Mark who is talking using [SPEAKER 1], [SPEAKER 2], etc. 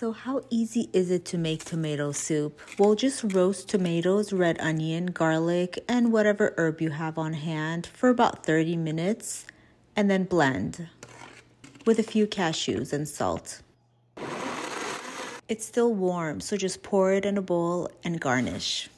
[SPEAKER 1] So how easy is it to make tomato soup? Well, just roast tomatoes, red onion, garlic, and whatever herb you have on hand for about 30 minutes and then blend with a few cashews and salt. It's still warm, so just pour it in a bowl and garnish.